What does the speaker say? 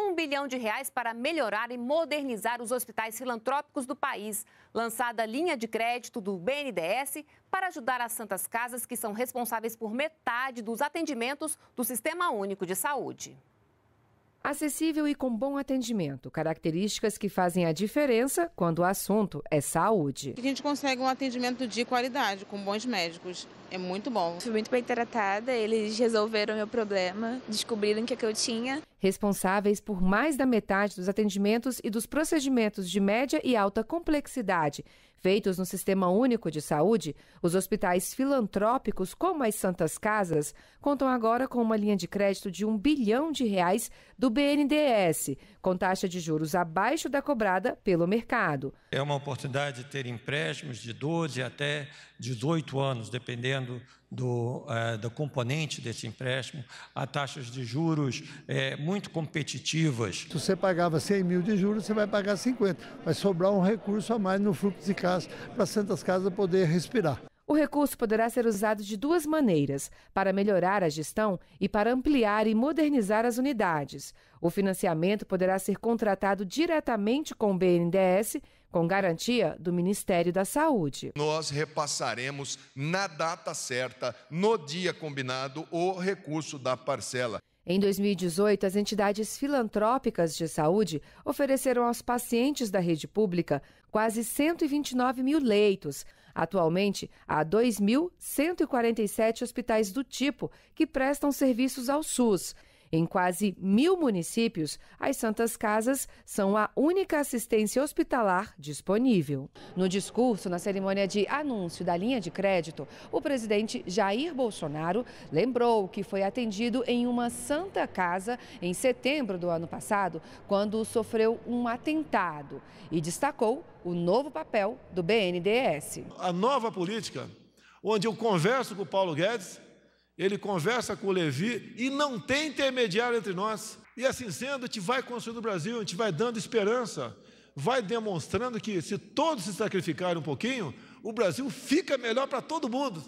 um bilhão de reais para melhorar e modernizar os hospitais filantrópicos do país. Lançada a linha de crédito do BNDES para ajudar as Santas Casas, que são responsáveis por metade dos atendimentos do Sistema Único de Saúde. Acessível e com bom atendimento, características que fazem a diferença quando o assunto é saúde. A gente consegue um atendimento de qualidade, com bons médicos. É muito bom. Fui muito bem tratada, eles resolveram meu problema, descobriram o que, é que eu tinha. Responsáveis por mais da metade dos atendimentos e dos procedimentos de média e alta complexidade Feitos no Sistema Único de Saúde, os hospitais filantrópicos, como as Santas Casas, contam agora com uma linha de crédito de um bilhão de reais do BNDES, com taxa de juros abaixo da cobrada pelo mercado. É uma oportunidade de ter empréstimos de 12 até 18 anos, dependendo do, uh, do componente desse empréstimo, a taxas de juros é, muito competitivas. Se você pagava 100 mil de juros, você vai pagar 50. Vai sobrar um recurso a mais no fluxo de caixa para Santas Casas poder respirar. O recurso poderá ser usado de duas maneiras: para melhorar a gestão e para ampliar e modernizar as unidades. O financiamento poderá ser contratado diretamente com o BNDES, com garantia do Ministério da Saúde. Nós repassaremos na data certa, no dia combinado, o recurso da parcela. Em 2018, as entidades filantrópicas de saúde ofereceram aos pacientes da rede pública quase 129 mil leitos. Atualmente, há 2.147 hospitais do tipo que prestam serviços ao SUS. Em quase mil municípios, as Santas Casas são a única assistência hospitalar disponível. No discurso, na cerimônia de anúncio da linha de crédito, o presidente Jair Bolsonaro lembrou que foi atendido em uma Santa Casa em setembro do ano passado, quando sofreu um atentado, e destacou o novo papel do BNDES. A nova política, onde eu converso com o Paulo Guedes ele conversa com o Levi e não tem intermediário entre nós. E assim sendo, a gente vai construindo o Brasil, a gente vai dando esperança, vai demonstrando que se todos se sacrificarem um pouquinho, o Brasil fica melhor para todo mundo.